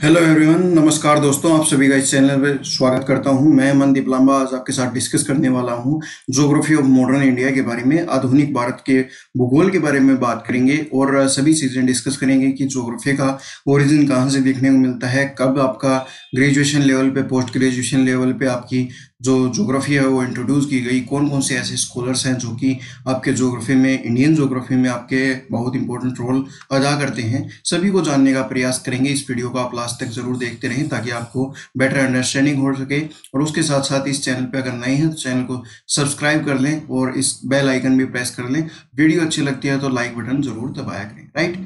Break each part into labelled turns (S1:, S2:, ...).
S1: Hello everyone नमस्कार दोस्तों, आप सभी का इस चैनल पर स्वागत करता हूँ। मैं मनदीप लांबा आज आपके साथ डिस्कस करने वाला हूँ जोग्राफी ऑफ़ मॉडर्न इंडिया के बारे में, आधुनिक भारत के भूगोल के बारे में बात करेंगे और सभी चीज़ें डिस्कस करेंगे कि जोग्राफी का ओरिजिन कहाँ से देखने को मिलता है, कब आपका ग्रेजुएशन लेवल पे पोस्ट ग्रेजुएशन लेवल पे आपकी जो जोग्राफी है वो इंट्रोड्यूस की गई कौन कौन से ऐसे स्कॉलर्स हैं जो कि आपके जोग्राफी में इंडियन जोग्राफी में आपके बहुत इंपॉर्टेंट रोल अदा करते हैं। सभी को जानने का प्रयास करेंगे। इस वीडियो को आप लास्ट तक ज़रूर देखते रहें ताकि आपको बेटर अंडरस्टैंडिंग हो सके। और उसके साथ साथ इस चैनल पर अगर नए हैं तो चैनल को सब्सक्राइब कर लें और इस बेल आइकन भी प्रेस कर लें। वीडियो अच्छी लगती है तो लाइक बटन ज़रूर दबाया करें। राइट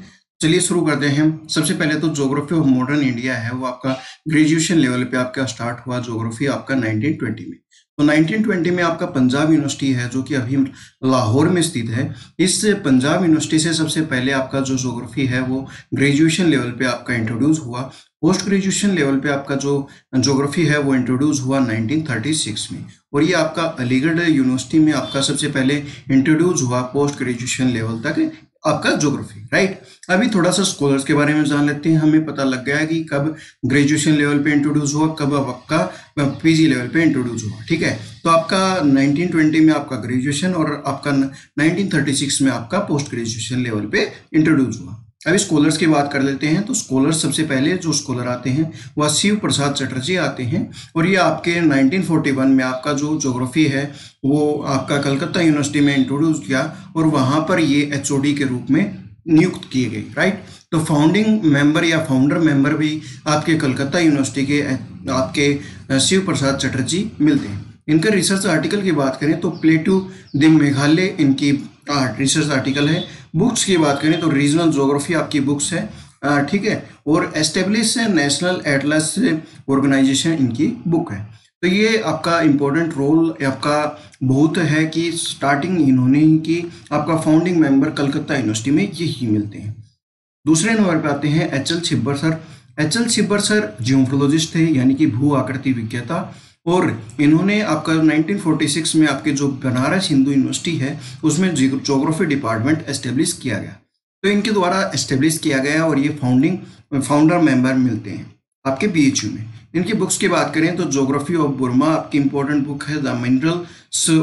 S1: चलिए शुरू करते हैं सबसे पहले तो ज्योग्राफी ऑफ़ मॉडर्न इंडिया है, वो आपका ग्रेजुएशन लेवल पे आपका स्टार्ट हुआ ज्योग्राफी आपका 1920 में। तो 1920 में आपका पंजाब यूनिवर्सिटी है, जो कि अभी लाहौर में स्थित है। इस पंजाब यूनिवर्सिटी से सबसे पहले आपका जो जोग्राफी है, वो ग्रेजुएशन लेवल पे आपका इंट्रोड्यूस हुआ। पोस्ट ग्रेजुएशन लेवल पे आपका जो जोग्राफी है, वो इंट्रोड्यूस हुआ 1936 में। और ये आपका अलीगढ़ यूनिवर्सिटी में आपका सबसे पहले इंट्रोड्यूस हुआ पोस्ट ग्रेजुएशन लेवल तक आपका ज्योग्राफी राइट अभी थोड़ा सा स्कॉलर्स के बारे में जान लेते हैं। हमें पता लग गया कि कब ग्रेजुएशन लेवल पे इंट्रोड्यूस हुआ, कब आपका पीजी लेवल पे इंट्रोड्यूस हुआ, ठीक है? तो आपका 1920 में आपका ग्रेजुएशन और आपका 1936 में आपका पोस्ट ग्रेजुएशन लेवल पे इंट्रोड्यूस हुआ। अभी स्कॉलर्स की बात कर लेते हैं तो स्कॉलर्स सबसे पहले जो स्कॉलर आते हैं वह शिव प्रसाद चटर्जी आते हैं और ये आपके 1941 में आपका जो जोग्राफी है, वो आपका कलकत्ता यूनिवर्सिटी में इंट्रोड्यूस किया और वहाँ पर ये एचओडी के रूप में नियुक्त किए गए राइट तो फाउंडिंग मेंबर या फाउंडर मेंबर भी आपके कलकत्ता यूनिवर्सिटी के, आपके शिव प्रसाद चटर्जी मिलते हैं। इनका रिसर्च आर्टिकल की बात करें तो प्लेटू द मेघालय, इनकी रिसर्च आर्टिकल है। बुक्स की बात करें तो रीजनल जोग्राफी आपकी बुक्स है। ठीक है? और एस्टेब्लिश नेशनल एटलस ऑर्गेनाइजेशन इनकी बुक है। तो ये आपका इम्पोर्टेंट रोल आपका बहुत है कि स्टार्टिंग इन्होंने ही की आपका फाउंडिंग मेंबर कलकत्ता यूनिवर्सिटी में यही मिलते हैं। दूसरे नंबर पे आते हैं H L Chhibber sir H L Chhibber sir geomorphologist थे, यानी कि भू आकृति विज्ञता। और इन्होंने आपका 1946 में आपके जो बनारस हिंदू यूनिवर्सिटी है, उसमें जोग्राफी डिपार्टमेंट एस्टेब्लिश किया गया। तो इनके द्वारा एस्टेब्लिश किया गया और ये फाउंडिंग फाउंडर मेंबर मिलते हैं आपके बीएचयू में। इनकी बुक्स की बात करें तो जोग्राफी ऑफ़ बुरमा आपकी इंपॉर्टेंट बुक है the mineral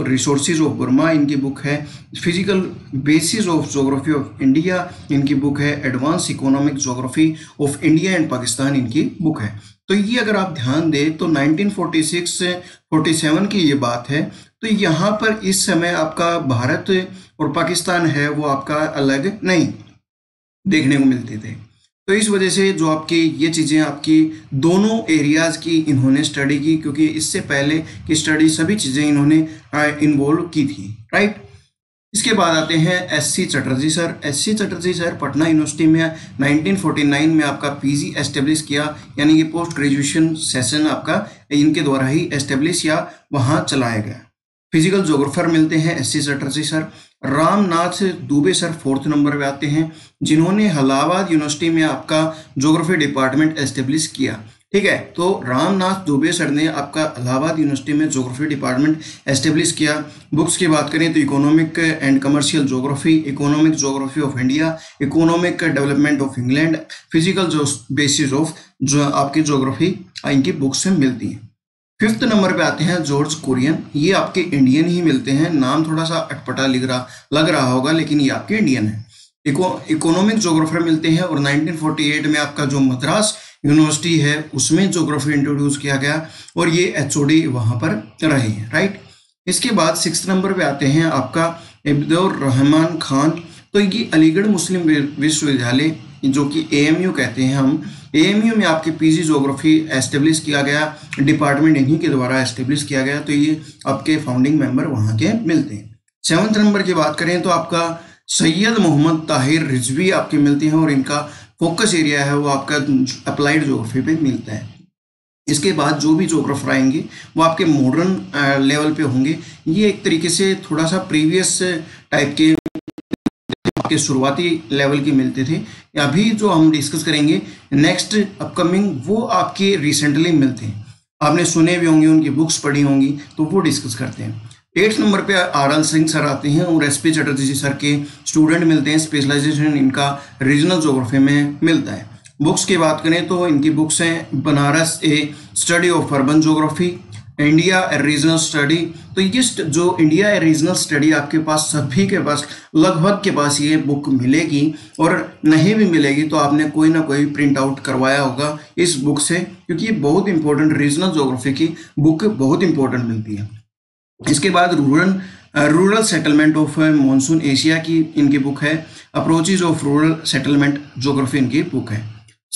S1: resources of Burma इनकी बुक है physical basis of geography of India इनकी बुक है advance economic geography of India and Pakistan इनकी बुक है। तो ये अगर आप ध्यान दें तो 1946 से 47 की ये बात है। तो यहाँ पर इस समय आपका भारत और पाकिस्तान है, वो आपका अलग नहीं देखने को मिलते थे। तो इस वजह से जो आपकी ये चीज़ें, आपकी दोनों एरियाज़ की इन्होंने स्टडी की, क्योंकि इससे पहले की स्टडी सभी चीज़ें इन्होंने इन्वॉल्व की थी राइट इसके बाद आते हैं S C Chatterjee sir. S C Chatterjee sir Patna university में 1949 में आपका पीजी एस्टेब्लिश किया, यानी कि पोस्ट ग्रेजुएशन सेशन आपका इनके द्वारा ही एस्टेब्लिश या वहाँ चलाया गया। फ़िज़िकल जोग्राफर मिलते हैं S C Chatterjee sir. Ramnath Dubey sir fourth number पे आते हैं, जिन्होंने हलाबाद यूनिवर्सिटी में आपका जोग्राफी डिपार्टमेंट एस्टेब्लिश किया। ठीक है तो रामनाथ दुबे सर ने आपका इलाहाबाद यूनिवर्सिटी में जोग्राफी डिपार्टमेंट एस्टेब्लिश किया। बुक्स की बात करें तो economic and commercial geography economic geography of India economic development of England physical जो बेसिस ऑफ़ जो आपकी जोग्राफी इनकी बुक्स में मिलती है। फिफ्थ नंबर पे आते हैं जॉर्ज कुरियन ये आपके इंडियन ही मिलते हैं। नाम थोड़ा सा अटपटा लिख रहा, लग रहा होगा, लेकिन ये आपके इंडियन है। इकोनॉमिक जोग्राफर मिलते हैं और 1948 में आपका जो मद्रास यूनिवर्सिटी है, उसमें जोग्राफी इंट्रोड्यूस किया गया और ये एच ओ डी वहाँ पर रहे राइट इसके बाद सिक्स नंबर पे आते हैं आपका इब्दुर रहमान खान। तो ये अलीगढ़ मुस्लिम विश्वविद्यालय, जो कि एएमयू कहते हैं हम। एएमयू में आपके पीजी जोग्राफी एस्टेब्लिश किया गया डिपार्टमेंट इन्हीं के द्वारा एस्टेब्लिश किया गया तो ये आपके फाउंडिंग मेंबर वहाँ के मिलते हैं। सेवन्थ नंबर की बात करें तो आपका सैयद मोहम्मद ताहिर रिजवी आपके मिलते हैं और इनका फोकस एरिया है, वो आपका अप्लाइड जोग्राफी पे मिलता है। इसके बाद जो भी जोग्राफर आएँगे, वो आपके मॉडर्न लेवल पे होंगे। ये एक तरीके से थोड़ा सा प्रीवियस टाइप के आपके शुरुआती लेवल के मिलते थे। अभी जो हम डिस्कस करेंगे नेक्स्ट अपकमिंग वो आपके रिसेंटली मिलते हैं। आपने सुने भी होंगे, उनकी बुक्स पढ़ी होंगी तो वो डिस्कस करते हैं। एट्थ नंबर पे आर एल सिंह सर आते हैं और S P Chatterjee ji sir के स्टूडेंट मिलते हैं स्पेशलाइजेशन इनका रीजनल जोग्राफी में मिलता है। बुक्स की बात करें तो इनकी बुक्स हैं Banaras a study of urban geography India a regional study तो ये जो इंडिया ए रीजनल स्टडी आपके पास, सभी के पास, लगभग के पास ये बुक मिलेगी और नहीं भी मिलेगी तो आपने कोई ना कोई प्रिंट आउट करवाया होगा इस बुक से, क्योंकि ये बहुत इंपॉर्टेंट रीजनल जोग्राफी की बुक बहुत इंपॉर्टेंट मिलती है। इसके बाद rural rural settlement of monsoon Asia की इनकी बुक है। Approaches of rural settlement geography इनकी बुक है।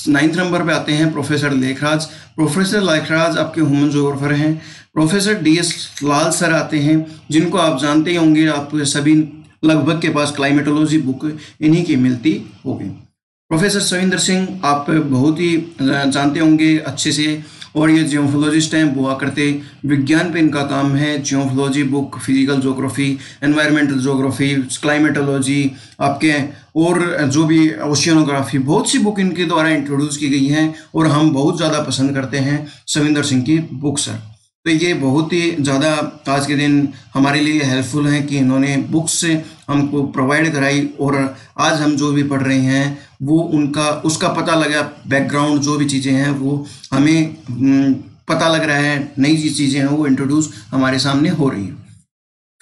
S1: नाइन्थ नंबर पे आते हैं प्रोफेसर लेखराज प्रोफेसर लेखराज आपके ह्यूमन जोग्राफर हैं। Professor D S Lal sir आते हैं, जिनको आप जानते ही होंगे, आप सभी लगभग के पास क्लाइमेटोलॉजी बुक इन्हीं की मिलती होगी। प्रोफेसर सविंदर सिंह आप बहुत ही जानते होंगे अच्छे से। और ये जियोफोलॉजिस्ट हैं, बुआ करते विज्ञान पे इनका काम है geomorphology book physical geography environmental geography climatology आपके और जो भी ओशियनोग्राफी बहुत सी बुक इनके द्वारा इंट्रोड्यूस की गई हैं और हम बहुत ज़्यादा पसंद करते हैं सविंदर सिंह की बुक सर तो ये बहुत ही ज़्यादा आज के दिन हमारे लिए हेल्पफुल हैं कि इन्होंने बुक्स हमको प्रोवाइड कराई और आज हम जो भी पढ़ रहे हैं वो उनका उसका पता लगा बैकग्राउंड जो भी चीज़ें हैं वो हमें हम्म, पता लग रहा है नई चीज़ें हैं वो इंट्रोड्यूस हमारे सामने हो रही हैं।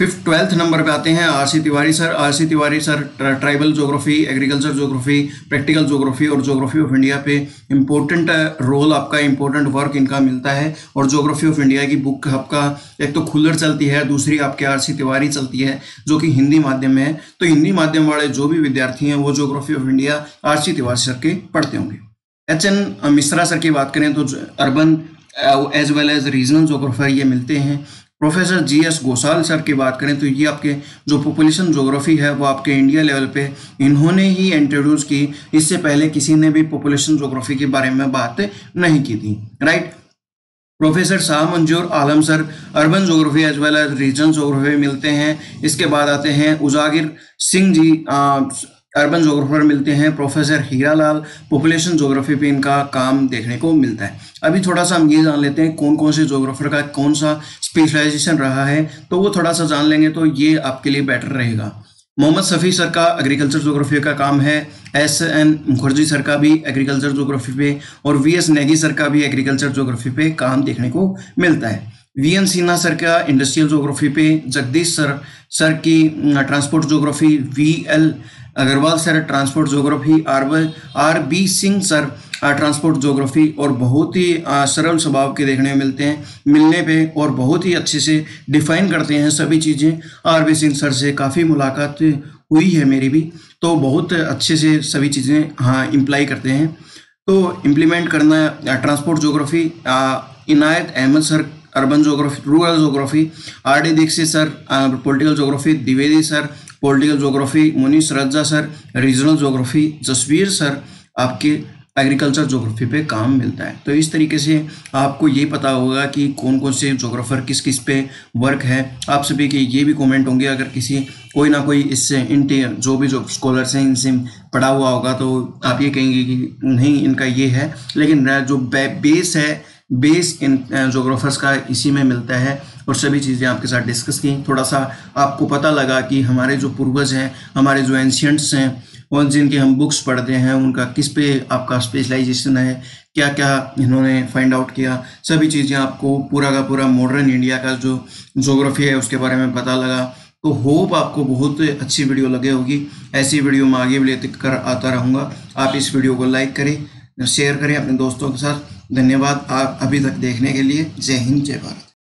S1: फिफ्थ, ट्वेल्थ नंबर पे आते हैं R C Tiwari sir. R C Tiwari sir tribal geography agriculture geography practical geography और जोग्राफी ऑफ़ इंडिया पे इम्पोर्टेंट रोल आपका इम्पोर्टेंट वर्क इनका मिलता है। और जोग्राफी ऑफ़ इंडिया की बुक आपका, एक तो खुल्लर चलती है, दूसरी आपके आर सी तिवारी चलती है, जो कि हिंदी माध्यम में है। तो हिंदी माध्यम वाले जो भी विद्यार्थी हैं, वो geography of India R C Tiwari sir के पढ़ते होंगे। एच एन मिश्रा सर की बात करें तो urban as well as regional geographer ये मिलते हैं। Professor G S Ghosal sir की बात करें तो ये आपके जो पॉपुलेशन जोग्राफी है, वो आपके इंडिया लेवल पे इन्होंने ही इंट्रोड्यूस की। इससे पहले किसी ने भी पॉपुलेशन जोग्राफी के बारे में बात नहीं की थी right professor Shah Manzoor Alam sir urban geography as well as region geography मिलते हैं। इसके बाद आते हैं उजागिर सिंह जी अर्बन जोग्राफर मिलते हैं प्रोफेसर हीरालाल पॉपुलेशन जोग्राफी पे इनका काम देखने को मिलता है। अभी थोड़ा सा हम ये जान लेते हैं कौन कौन से जोग्राफर का कौन सा स्पेशलाइजेशन रहा है तो वो थोड़ा सा जान लेंगे तो ये आपके लिए बेटर रहेगा। मोहम्मद सफ़ी सर का एग्रीकल्चर जोग्राफी का काम है एस एन मुखर्जी सर का भी एग्रीकल्चर जोग्राफी पे, और वी एस नेगी सर का भी एग्रीकल्चर जोग्राफी पे काम देखने को मिलता है। वी एन सिन्हा सर का इंडस्ट्रियल जोग्राफी पे जगदीश सर सर की transport geography V L Agarwal sir, transport geography R R B Singh sir transport geography और बहुत ही सरल स्वभाव के देखने में मिलते हैं, मिलने पे और बहुत ही अच्छे से डिफाइन करते हैं सभी चीज़ें। आर बी सिंह सर से काफ़ी मुलाकात हुई है मेरी भी तो बहुत अच्छे से सभी चीज़ें हाँ इम्प्लाई करते हैं। तो इम्प्लीमेंट करना transport geography Inayat Ahmad sir urban geography rural geography R D Dixit sir political geography Dwivedi sir political geography Munis Raza sir regional geography Jasbir sir आपके एग्रीकल्चर जोग्राफी पे काम मिलता है। तो इस तरीके से आपको ये पता होगा कि कौन कौन से जोग्राफर किस किस पे वर्क है। आप सभी के ये भी कमेंट होंगे, अगर किसी, कोई ना कोई इससे इंटे जो भी जो स्कॉलर्स हैं, इनसे पढ़ा हुआ होगा तो आप ये कहेंगे कि नहीं, इनका ये है। लेकिन, जो बेस है बेस इन जोग्राफर्स का इसी में मिलता है। और सभी चीज़ें आपके साथ डिस्कस की। थोड़ा सा आपको पता लगा कि हमारे जो पूर्वज हैं, हमारे जो एंशियंट्स हैं और जिनके हम बुक्स पढ़ते हैं, उनका किस पे आपका स्पेशलाइजेशन है क्या क्या इन्होंने फाइंड आउट किया। सभी चीज़ें आपको पूरा का पूरा मॉडर्न इंडिया का जो जोग्राफी है, उसके बारे में पता लगा। तो होप आपको बहुत अच्छी वीडियो लगे होगी। ऐसी वीडियो मैं आगे भी लेते कर आता रहूँगा। आप इस वीडियो को लाइक करें शेयर करें अपने दोस्तों के साथ। धन्यवाद आप अभी तक देखने के लिए। जय हिंद, जय भारत।